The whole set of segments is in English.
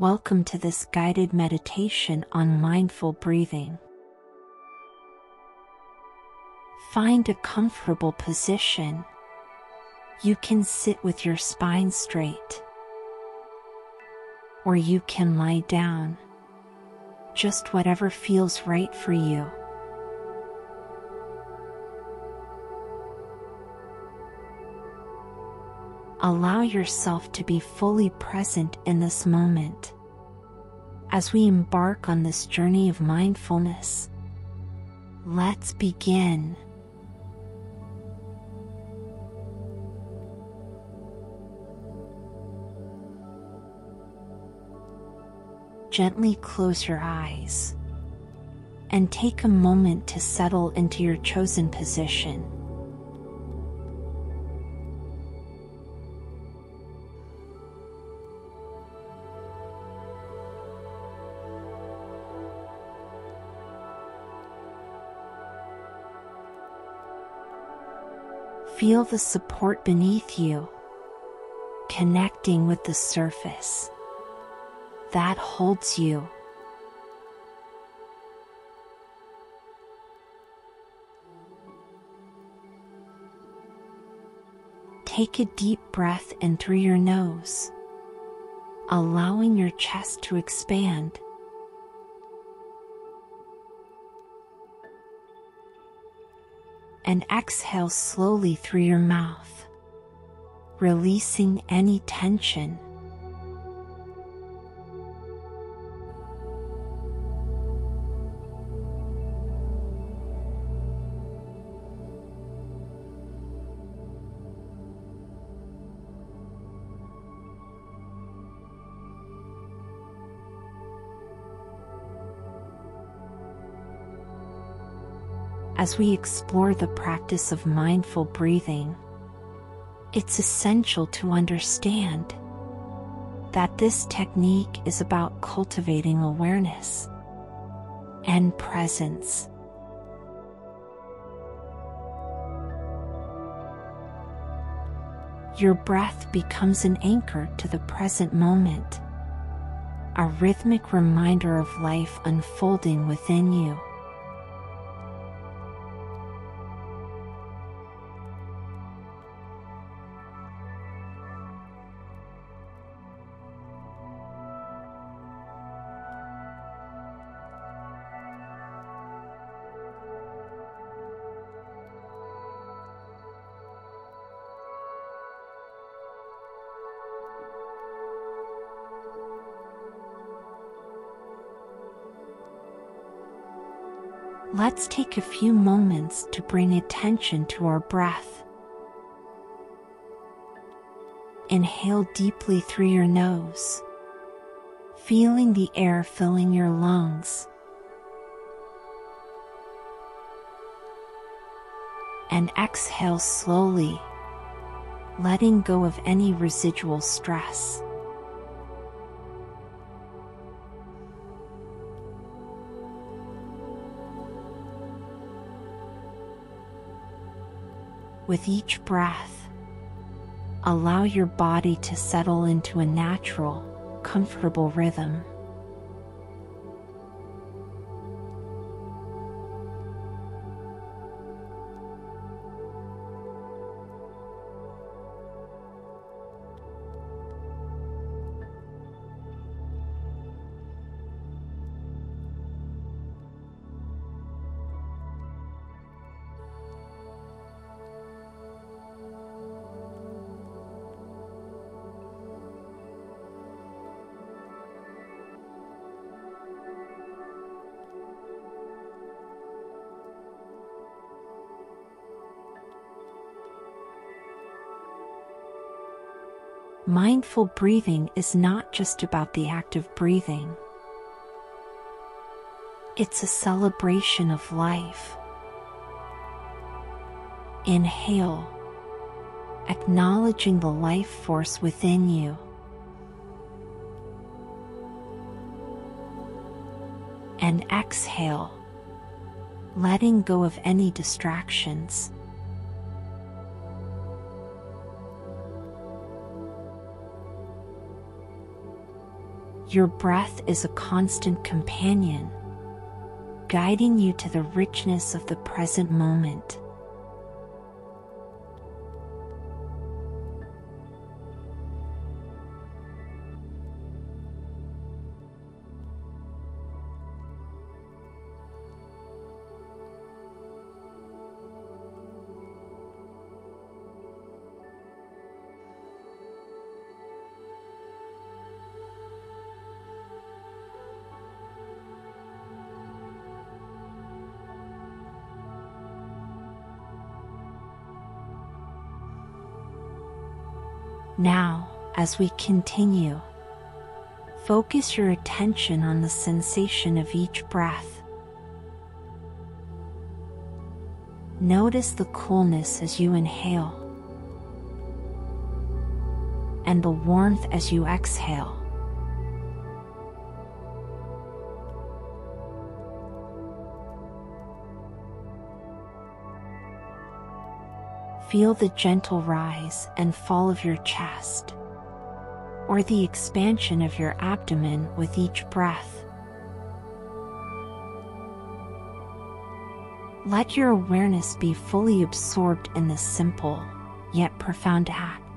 Welcome to this guided meditation on mindful breathing. Find a comfortable position. You can sit with your spine straight, or you can lie down. Just whatever feels right for you. Allow yourself to be fully present in this moment. As we embark on this journey of mindfulness, let's begin. Gently close your eyes and take a moment to settle into your chosen position. Feel the support beneath you, connecting with the surface that holds you. Take a deep breath in through your nose, allowing your chest to expand. And exhale slowly through your mouth, releasing any tension. As we explore the practice of mindful breathing, it's essential to understand that this technique is about cultivating awareness and presence. Your breath becomes an anchor to the present moment, a rhythmic reminder of life unfolding within you. Let's take a few moments to bring attention to our breath. Inhale deeply through your nose, feeling the air filling your lungs. And exhale slowly, letting go of any residual stress. With each breath, allow your body to settle into a natural, comfortable rhythm. Mindful breathing is not just about the act of breathing. It's a celebration of life. Inhale, acknowledging the life force within you. And exhale, letting go of any distractions. Your breath is a constant companion, guiding you to the richness of the present moment. Now, as we continue, focus your attention on the sensation of each breath. Notice the coolness as you inhale and the warmth as you exhale. Feel the gentle rise and fall of your chest, or the expansion of your abdomen with each breath. Let your awareness be fully absorbed in this simple, yet profound act.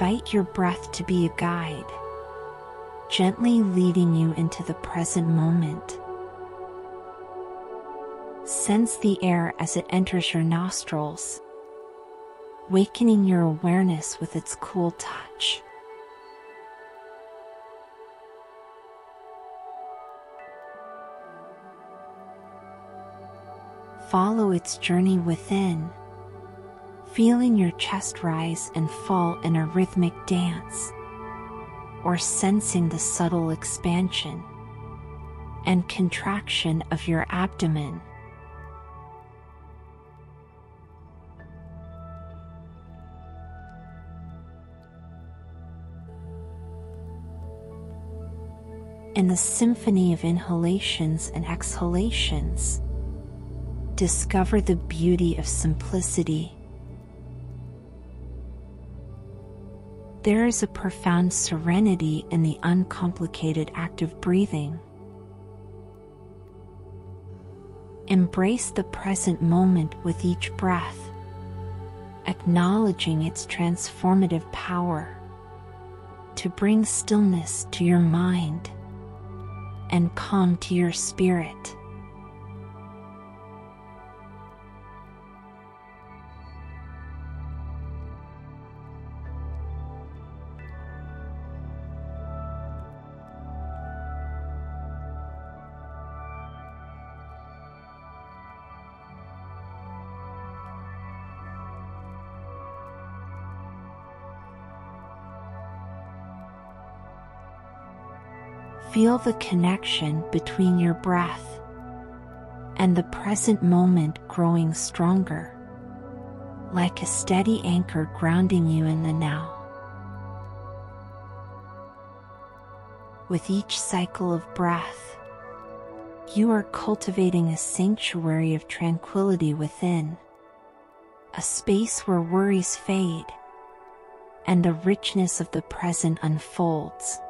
Invite your breath to be a guide, gently leading you into the present moment. Sense the air as it enters your nostrils, wakening your awareness with its cool touch. Follow its journey within feeling your chest rise and fall in a rhythmic dance, or sensing the subtle expansion and contraction of your abdomen. In the symphony of inhalations and exhalations, discover the beauty of simplicity There is a profound serenity in the uncomplicated act of breathing. Embrace the present moment with each breath, acknowledging its transformative power to bring stillness to your mind and calm to your spirit. Feel the connection between your breath and the present moment growing stronger, like a steady anchor grounding you in the now. With each cycle of breath, you are cultivating a sanctuary of tranquility within, a space where worries fade and the richness of the present unfolds.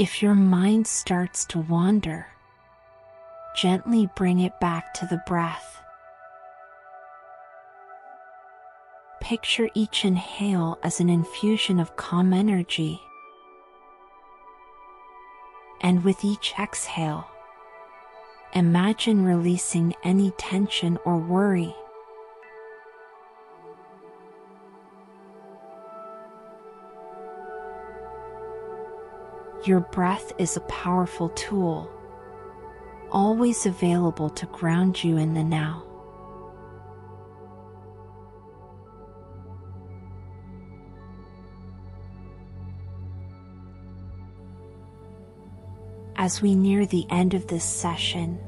If your mind starts to wander, gently bring it back to the breath. Picture each inhale as an infusion of calm energy. And with each exhale, imagine releasing any tension or worry. Your breath is a powerful tool, always available to ground you in the now. As we near the end of this session,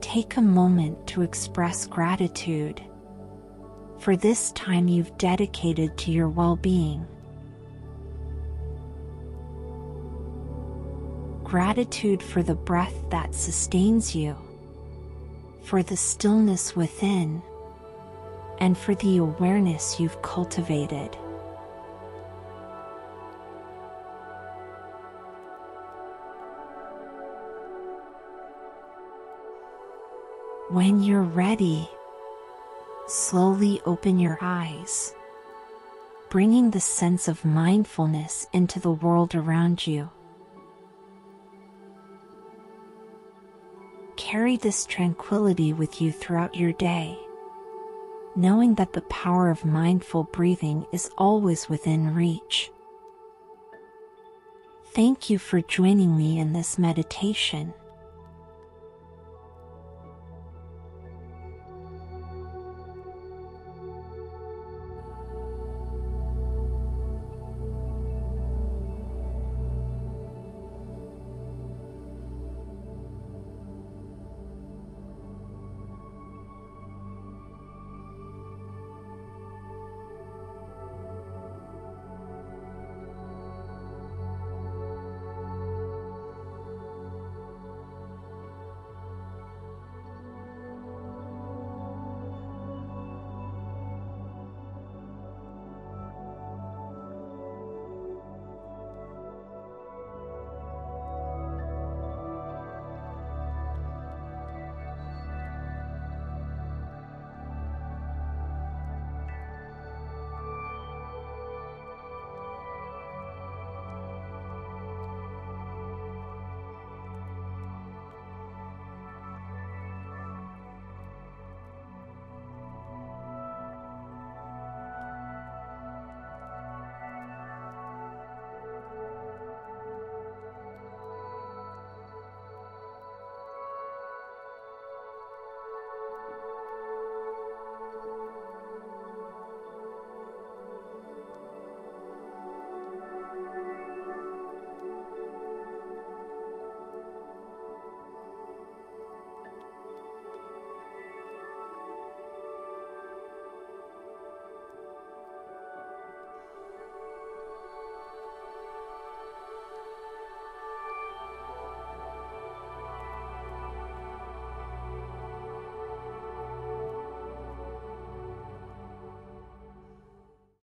take a moment to express gratitude for this time you've dedicated to your well being. Gratitude for the breath that sustains you, for the stillness within, and for the awareness you've cultivated. When you're ready, slowly open your eyes, bringing the sense of mindfulness into the world around you. Carry this tranquility with you throughout your day, knowing that the power of mindful breathing is always within reach. Thank you for joining me in this meditation.